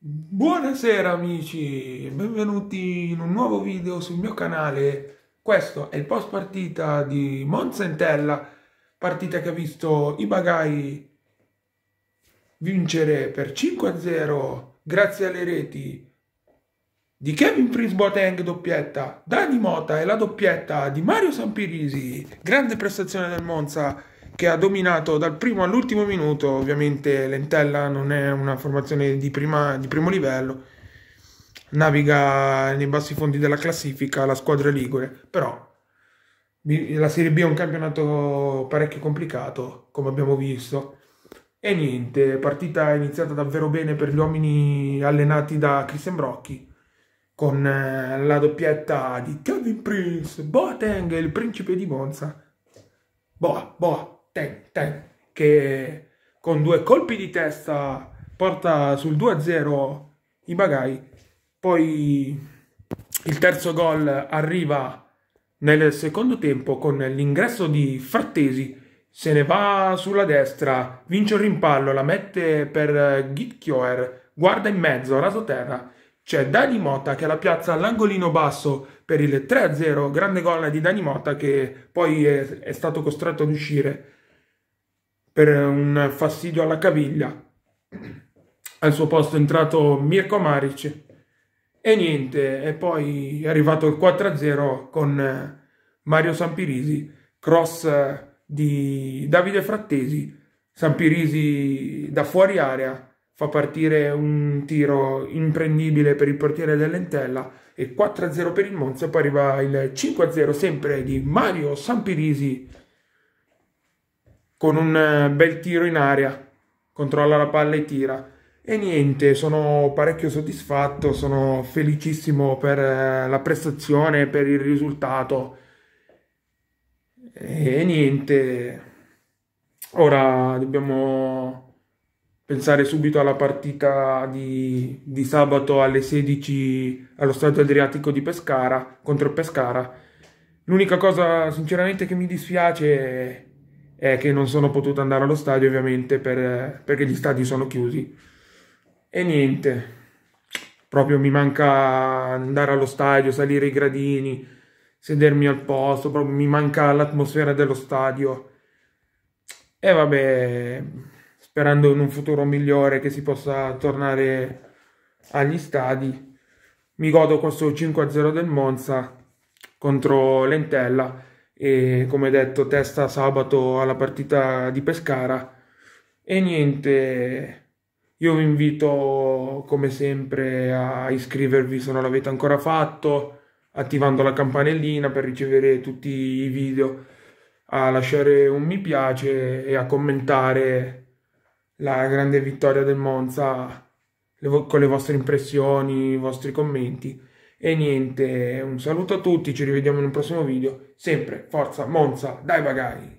Buonasera amici, benvenuti in un nuovo video sul mio canale. Questo è il post partita di Monza Entella, partita che ha visto i Bagai vincere per 5-0 grazie alle reti di Kevin Prince Boateng doppietta, Dani Mota e la doppietta di Mario Sampirisi. Grande prestazione del Monza che ha dominato dal primo all'ultimo minuto. Ovviamente l'Entella non è una formazione di, prima, di primo livello, naviga nei bassi fondi della classifica la squadra Ligure, però la Serie B è un campionato parecchio complicato, come abbiamo visto. E niente, partita iniziata davvero bene per gli uomini allenati da Christian Brocchi, con eh, la doppietta di Kevin Prince, Boateng, il principe di Monza. Boa, boa, ten, ten, che con due colpi di testa porta sul 2-0 i Bagai. Poi il terzo gol arriva nel secondo tempo con l'ingresso di Frattesi. Se ne va sulla destra, vince il rimpallo, la mette per Gitkioer, guarda in mezzo, raso terra. C'è Dani Motta che la piazza all'angolino basso per il 3-0, grande gol di Dani Motta che poi è, è stato costretto ad uscire per un fastidio alla caviglia. Al suo posto è entrato Mirko Maric e niente, e poi è arrivato il 4-0 con Mario Sampirisi, cross di Davide Frattesi, Sampirisi da fuori area fa partire un tiro imprendibile per il portiere dell'Entella e 4-0 per il Monza, poi arriva il 5-0 sempre di Mario Sampirisi con un eh, bel tiro in aria, controlla la palla e tira. E niente, sono parecchio soddisfatto, sono felicissimo per eh, la prestazione, per il risultato. E niente, ora dobbiamo pensare subito alla partita di, di sabato alle 16 allo Stadio Adriatico di Pescara contro Pescara. L'unica cosa sinceramente che mi dispiace è è che non sono potuto andare allo stadio ovviamente per, perché gli stadi sono chiusi. E niente, proprio mi manca andare allo stadio, salire i gradini, sedermi al posto, proprio mi manca l'atmosfera dello stadio. E vabbè, sperando in un futuro migliore che si possa tornare agli stadi, mi godo questo 5-0 del Monza contro l'Entella e come detto testa sabato alla partita di Pescara. E niente io vi invito come sempre a iscrivervi se non l'avete ancora fatto attivando la campanellina per ricevere tutti i video a lasciare un mi piace e a commentare la grande vittoria del Monza con le vostre impressioni, i vostri commenti e niente, un saluto a tutti, ci rivediamo in un prossimo video. Sempre, forza, Monza, dai magari!